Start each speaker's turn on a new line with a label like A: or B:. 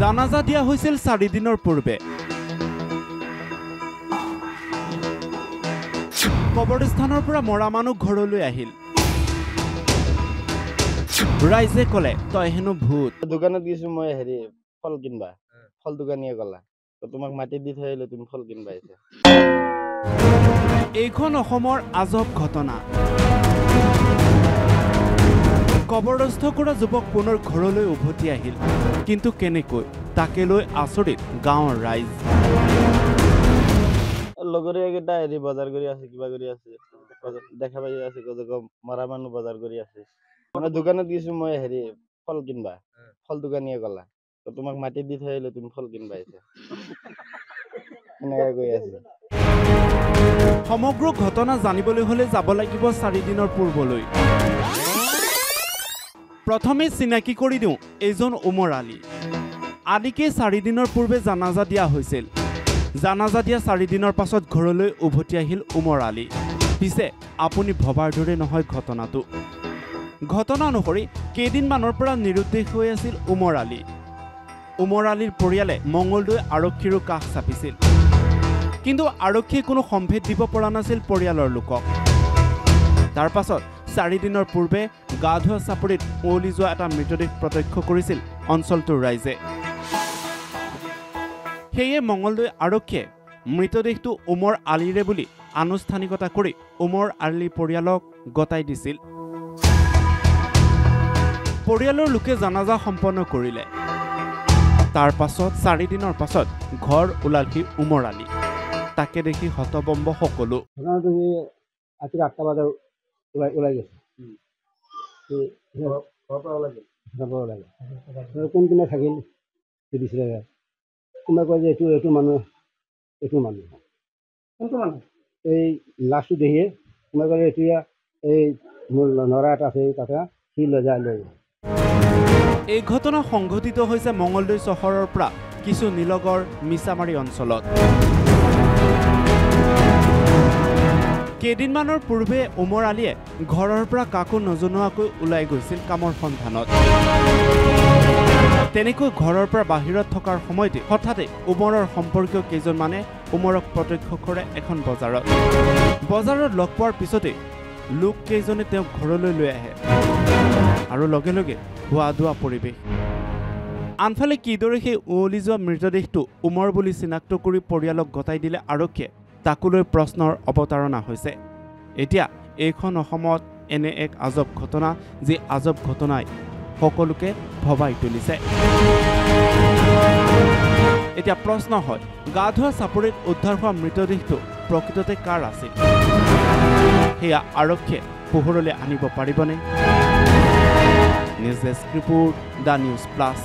A: জানাজা দিয়া হৈছিল চাৰিদিনৰ পূৰ্বে। কবৰস্থানৰ পৰা মৰা মানুহ ঘৰলৈ আহিল। ৰাইজে ক'লে তই হেনো ভূত।
B: দোকানত গৈছো মই হেৰি ফল কিনবা। ফল দোকানীয়ে ক'লা তোমাক মাটি দি থৈ আহিলো তুমি ফল কিনবা আহিছা
A: এইখন অসমৰ আজব ঘটনা। কবৰস্থ কৰা যুৱক পুনৰ ঘৰলৈ উভতি আহিল। কিন্তু কেনেকৈ? তাকে লৈ আচৰিত গাঁৱৰ ৰাইজ।
B: লগৰীয়াকেইটা হেৰি বজাৰ কৰি আছে কিবা কৰি আছে। দেখা পাই আছে মৰা মানুহ বজাৰ কৰি আছে। মানে দোকানত গৈছো মই হেৰি ফল কিনবা। ফল দোকানীয়ে ক'লা। তোমাক মাটি দি থৈ আহিলো তুমি ফল কিনবা আহিছা এনেকে কৈ আছে।
A: সমগ্ৰ ঘটনা জানিবলৈ হ'লে যাব লাগিব চাৰিদিনৰ পূৰ্বলৈ। প্ৰথমে চিনাকি কৰি দিওঁ এইজন উমৰ আলী। আলিকে চাৰিদিনৰ পূৰ্বে জানাজা দিয়া হৈছিল। জানাজা দিয়া চাৰিদিনৰ পাছত ঘৰলৈ উভতি আহিল উমৰ আলী। পিছে আপুনি ভবাৰ দৰে নহয় ঘটনাটো। ঘটনা অনুসৰি কেইদিনমানৰ পৰা নিৰুদ্দেশ হৈ আছিল উমৰ আলী। উমৰ আলীৰ পৰিয়ালে মঙলদৈ আৰক্ষীৰো কাষ চাপিছিল। কিন্তু আৰক্ষীয়ে কোনো সম্ভেদ দিব পৰা নাছিল পৰিয়ালৰ লোকক। তাৰ পাছত চাৰিদিনৰ পূৰ্বে গা ধোৱা চাপৰিত উৱলি যোৱা এটা মৃতদেহ প্ৰত্যক্ষ কৰিছিল অঞ্চলটোৰ ৰাইজে। সেয়ে মঙলদৈ আৰক্ষীয়ে মৃতদেহটো উমৰ আলিৰে বুলি আনুষ্ঠানিকতা কৰি উমৰ আলি পৰিয়ালক গতাই দিছিল। পৰিয়ালৰ লোকে জানাজা সম্পন্ন কৰিলে। তাৰ পাছত চাৰিদিনৰ পাছত ঘৰ ওলালহি উমৰ আলি। তাকে দেখি হতবম্ব সকলো।
C: ওলাই গৈছে। গ'ল কোনপিনে থাকিল সুধিছিলে কোনোবাই কয় যে এইটো এইটো মানুহ এইটো মানুহ কোনটো মানুহ এই লাষ্টটো দেখিয়ে কোনোবাই কয় যে এতিয়া এই মোৰ ল'ৰা এটা আছে তাতে সি লৈ যায় লৈ যায়
A: এই ঘটনা সংঘটিত হৈছে মঙলদৈ চহৰৰ পৰা কিছু নিলগৰ মিছামাৰী অঞ্চলত। কেইদিনমানৰ পূৰ্বে উমৰ আলীয়ে ঘৰৰ পৰা কাকো নজনোৱাকৈ ওলাই গৈছিল কামৰ সন্ধানত। তেনেকৈ ঘৰৰ পৰা বাহিৰত থকাৰ সময়তে হঠাতে উমৰৰ সম্পৰ্কীয় কেইজনমানে উমৰক প্ৰত্যক্ষ কৰে এখন বজাৰত। বজাৰত লগ পোৱাৰ পিছতে লোককেইজনে তেওঁক ঘৰলৈ লৈ আহে আৰু লগে লগে হোৱা দোৱা পৰিৱেশ। আনফালে কিদৰে সেই উৱলি যোৱা মৃতদেহটো উমৰ বুলি চিনাক্ত কৰি পৰিয়ালক গতাই দিলে আৰক্ষীয়ে তাকো লৈ প্ৰশ্নৰ অৱতাৰণা হৈছে। এতিয়া এইখন অসমত এনে এক আজব ঘটনা যি আজব ঘটনাই সকলোকে ভবাই তুলিছে। এতিয়া প্ৰশ্ন হয় গা ধোৱা চাপৰিত উদ্ধাৰ হোৱা মৃতদেহটো প্ৰকৃততে কাৰ আছিল? সেয়া আৰক্ষীয়ে পোহৰলৈ আনিব পাৰিবনে? News desk report the news plus.